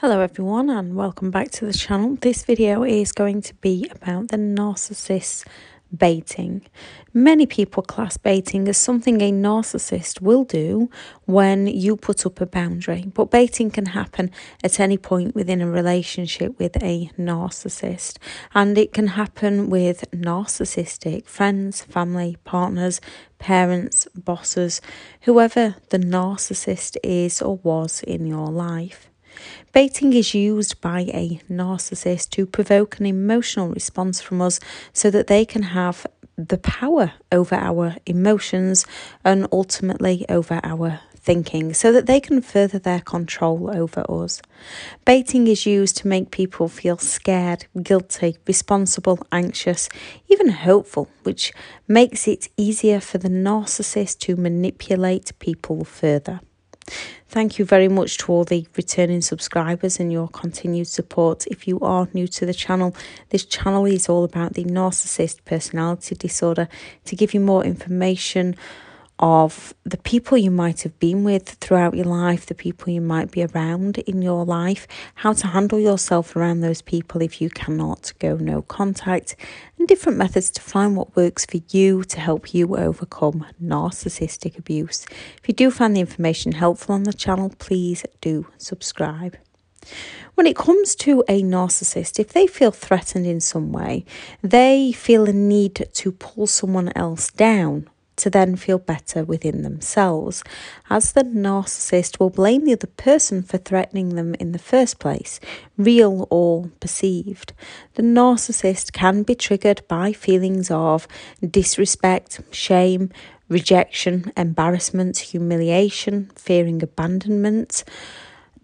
Hello everyone and welcome back to the channel. This video is going to be about the narcissist baiting. Many people class baiting as something a narcissist will do when you put up a boundary, but baiting can happen at any point within a relationship with a narcissist, and it can happen with narcissistic friends, family, partners, parents, bosses, whoever the narcissist is or was in your life. Baiting is used by a narcissist to provoke an emotional response from us so that they can have the power over our emotions and ultimately over our thinking so that they can further their control over us. Baiting is used to make people feel scared, guilty, responsible, anxious, even hopeful, which makes it easier for the narcissist to manipulate people further. Thank you very much to all the returning subscribers and your continued support. If you are new to the channel, this channel is all about the narcissist personality disorder to give you more information of the people you might have been with throughout your life, the people you might be around in your life, how to handle yourself around those people if you cannot go no contact, and different methods to find what works for you to help you overcome narcissistic abuse. If you do find the information helpful on the channel, please do subscribe. When it comes to a narcissist, if they feel threatened in some way, they feel a need to pull someone else down to then feel better within themselves, as the narcissist will blame the other person for threatening them in the first place, real or perceived. The narcissist can be triggered by feelings of disrespect, shame, rejection, embarrassment, humiliation, fearing abandonment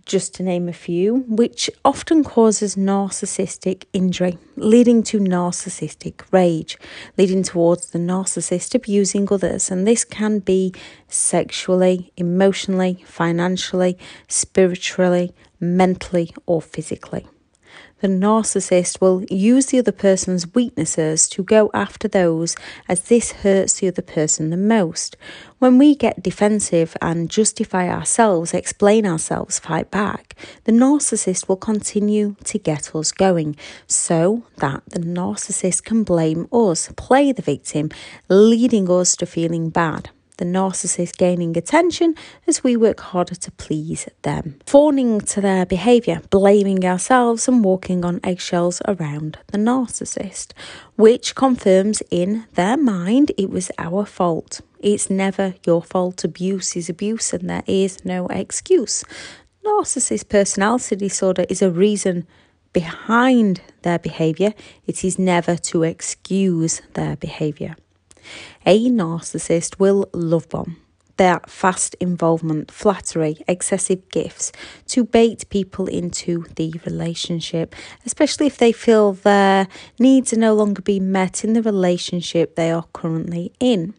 just to name a few, which often causes narcissistic injury, leading to narcissistic rage, leading towards the narcissist abusing others. And this can be sexually, emotionally, financially, spiritually, mentally, or physically the narcissist will use the other person's weaknesses to go after those as this hurts the other person the most. When we get defensive and justify ourselves, explain ourselves, fight back, the narcissist will continue to get us going so that the narcissist can blame us, play the victim, leading us to feeling bad the narcissist gaining attention as we work harder to please them, fawning to their behaviour, blaming ourselves, and walking on eggshells around the narcissist, which confirms in their mind it was our fault. It's never your fault. Abuse is abuse, and there is no excuse. Narcissist personality disorder is a reason behind their behaviour, it is never to excuse their behaviour. A narcissist will love bomb their fast involvement, flattery, excessive gifts to bait people into the relationship, especially if they feel their needs are no longer being met in the relationship they are currently in.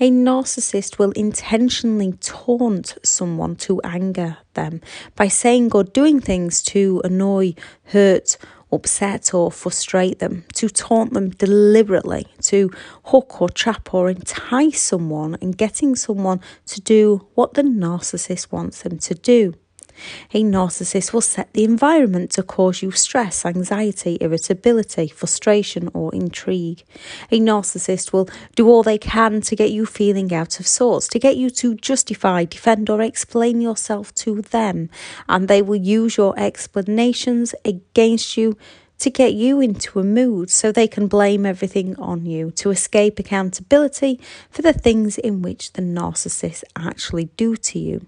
A narcissist will intentionally taunt someone to anger them by saying or doing things to annoy, hurt, upset or frustrate them, to taunt them deliberately, to hook or trap or entice someone and getting someone to do what the narcissist wants them to do. A narcissist will set the environment to cause you stress, anxiety, irritability, frustration, or intrigue. A narcissist will do all they can to get you feeling out of sorts, to get you to justify, defend, or explain yourself to them, and they will use your explanations against you to get you into a mood so they can blame everything on you, to escape accountability for the things in which the narcissist actually do to you.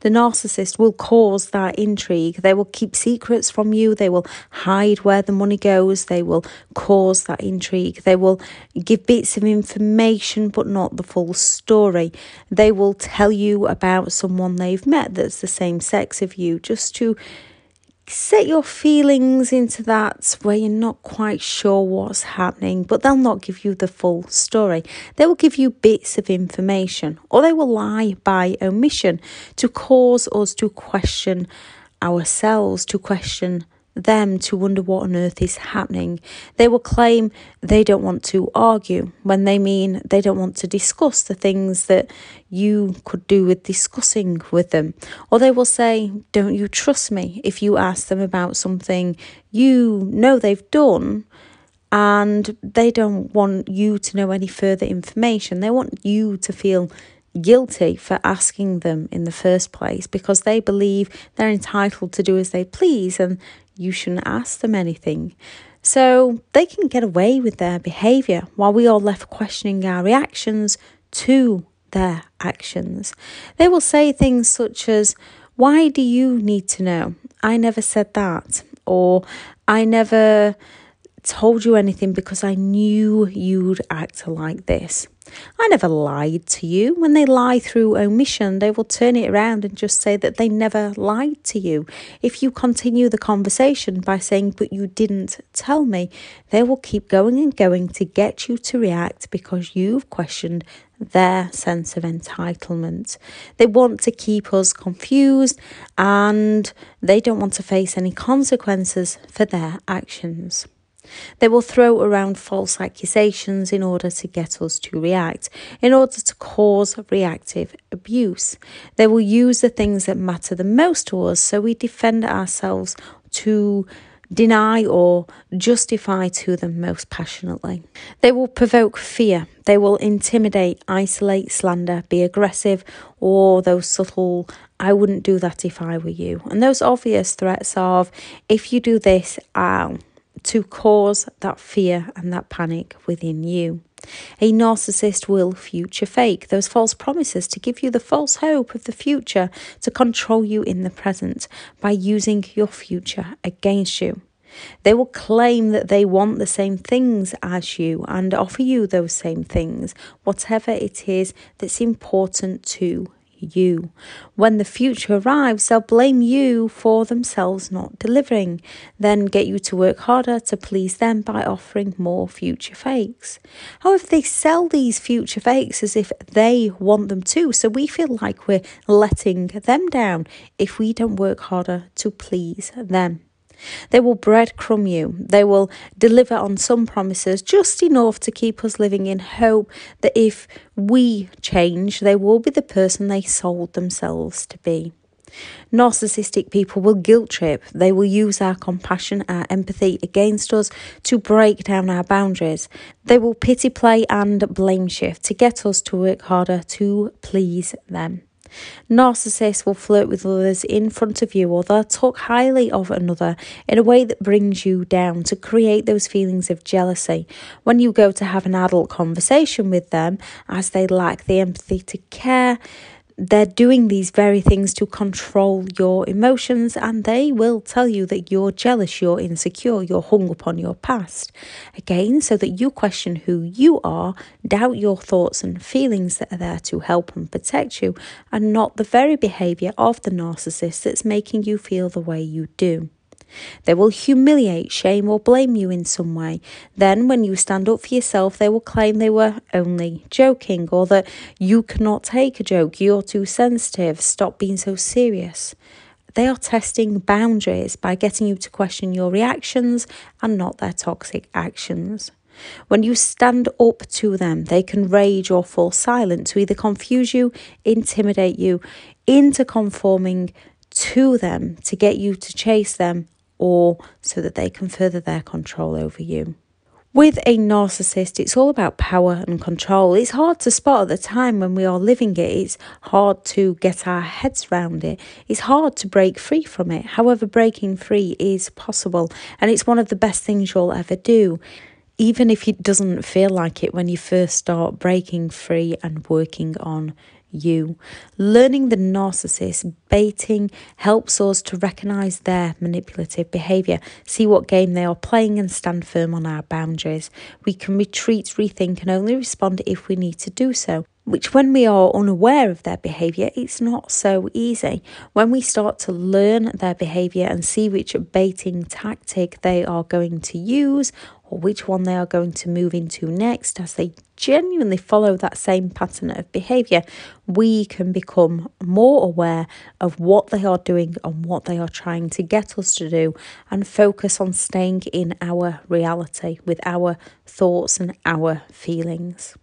The narcissist will cause that intrigue. They will keep secrets from you. They will hide where the money goes. They will cause that intrigue. They will give bits of information but not the full story. They will tell you about someone they've met that's the same sex of you just to set your feelings into that where you're not quite sure what's happening, but they'll not give you the full story. They will give you bits of information or they will lie by omission to cause us to question ourselves, to question them to wonder what on earth is happening. They will claim they don't want to argue when they mean they don't want to discuss the things that you could do with discussing with them. Or they will say, Don't you trust me? if you ask them about something you know they've done and they don't want you to know any further information. They want you to feel guilty for asking them in the first place because they believe they're entitled to do as they please and you shouldn't ask them anything. So they can get away with their behaviour while we are left questioning our reactions to their actions. They will say things such as, Why do you need to know? I never said that. Or, I never told you anything because I knew you'd act like this. I never lied to you. When they lie through omission, they will turn it around and just say that they never lied to you. If you continue the conversation by saying, but you didn't tell me, they will keep going and going to get you to react because you've questioned their sense of entitlement. They want to keep us confused and they don't want to face any consequences for their actions. They will throw around false accusations in order to get us to react, in order to cause reactive abuse. They will use the things that matter the most to us so we defend ourselves to deny or justify to them most passionately. They will provoke fear. They will intimidate, isolate, slander, be aggressive, or those subtle, I wouldn't do that if I were you. And those obvious threats of, if you do this, I'll to cause that fear and that panic within you. A narcissist will future fake those false promises to give you the false hope of the future to control you in the present by using your future against you. They will claim that they want the same things as you and offer you those same things, whatever it is that's important to you. When the future arrives, they'll blame you for themselves not delivering, then get you to work harder to please them by offering more future fakes. However, they sell these future fakes as if they want them too, so we feel like we're letting them down if we don't work harder to please them. They will breadcrumb you. They will deliver on some promises just enough to keep us living in hope that if we change, they will be the person they sold themselves to be. Narcissistic people will guilt trip. They will use our compassion, our empathy against us to break down our boundaries. They will pity play and blame shift to get us to work harder to please them. Narcissists will flirt with others in front of you or they'll talk highly of another in a way that brings you down to create those feelings of jealousy. When you go to have an adult conversation with them, as they lack the empathy to care, they're doing these very things to control your emotions and they will tell you that you're jealous, you're insecure, you're hung up on your past. Again, so that you question who you are, doubt your thoughts and feelings that are there to help and protect you, and not the very behaviour of the narcissist that's making you feel the way you do. They will humiliate, shame, or blame you in some way. Then, when you stand up for yourself, they will claim they were only joking or that you cannot take a joke, you're too sensitive, stop being so serious. They are testing boundaries by getting you to question your reactions and not their toxic actions. When you stand up to them, they can rage or fall silent to either confuse you, intimidate you into conforming to them to get you to chase them or so that they can further their control over you. With a narcissist, it's all about power and control. It's hard to spot at the time when we are living it. It's hard to get our heads around it. It's hard to break free from it. However, breaking free is possible, and it's one of the best things you'll ever do. Even if it doesn't feel like it when you first start breaking free and working on you. Learning the narcissist baiting helps us to recognize their manipulative behavior, see what game they are playing, and stand firm on our boundaries. We can retreat, rethink, and only respond if we need to do so. Which, when we are unaware of their behaviour, it's not so easy. When we start to learn their behaviour and see which baiting tactic they are going to use or which one they are going to move into next as they genuinely follow that same pattern of behavior, we can become more aware of what they are doing and what they are trying to get us to do and focus on staying in our reality with our thoughts and our feelings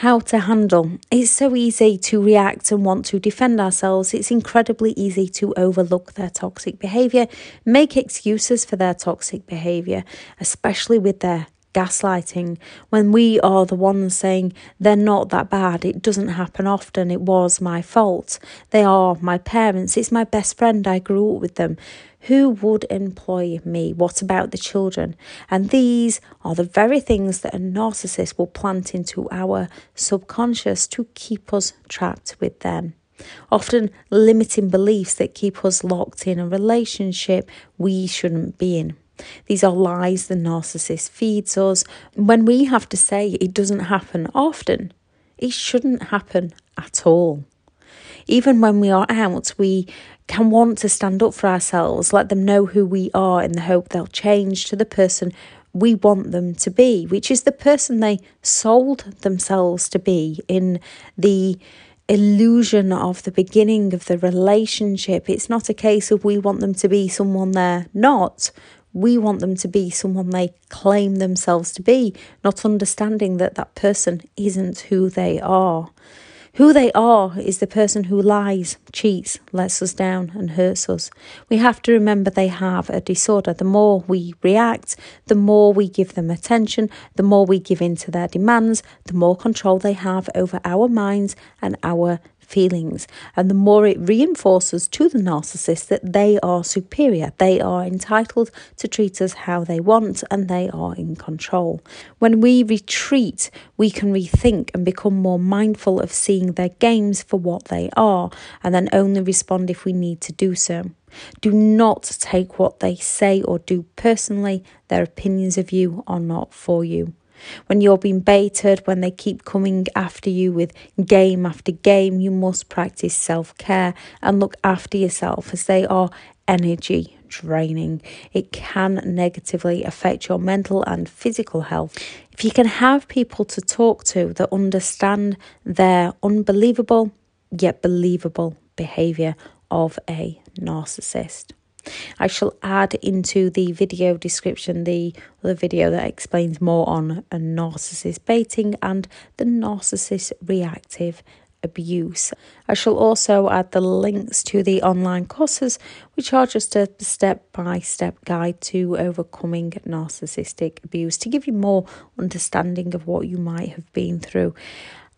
how to handle. It's so easy to react and want to defend ourselves. It's incredibly easy to overlook their toxic behaviour, make excuses for their toxic behaviour, especially with their gaslighting when we are the ones saying they're not that bad. It doesn't happen often. It was my fault. They are my parents. It's my best friend. I grew up with them. Who would employ me? What about the children? And these are the very things that a narcissist will plant into our subconscious to keep us trapped with them. Often limiting beliefs that keep us locked in a relationship we shouldn't be in. These are lies the narcissist feeds us. When we have to say it doesn't happen often, it shouldn't happen at all. Even when we are out, we can want to stand up for ourselves, let them know who we are in the hope they'll change to the person we want them to be, which is the person they sold themselves to be in the illusion of the beginning of the relationship. It's not a case of we want them to be someone they're not. We want them to be someone they claim themselves to be, not understanding that that person isn't who they are. Who they are is the person who lies, cheats, lets us down, and hurts us. We have to remember they have a disorder. The more we react, the more we give them attention, the more we give in to their demands, the more control they have over our minds and our feelings. And the more it reinforces to the narcissist that they are superior, they are entitled to treat us how they want, and they are in control. When we retreat, we can rethink and become more mindful of seeing their games for what they are, and then only respond if we need to do so. Do not take what they say or do personally. Their opinions of you are not for you when you're being baited, when they keep coming after you with game after game, you must practice self care and look after yourself as they are energy draining. It can negatively affect your mental and physical health. If you can have people to talk to that understand their unbelievable yet believable behavior of a narcissist. I shall add into the video description the other video that explains more on a narcissist baiting and the narcissist reactive abuse. I shall also add the links to the online courses, which are just a step by step guide to overcoming narcissistic abuse to give you more understanding of what you might have been through.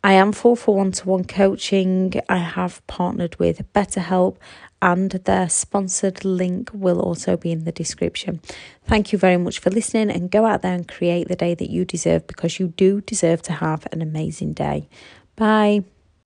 I am full for one to one coaching. I have partnered with BetterHelp and their sponsored link will also be in the description. Thank you very much for listening and go out there and create the day that you deserve because you do deserve to have an amazing day. Bye.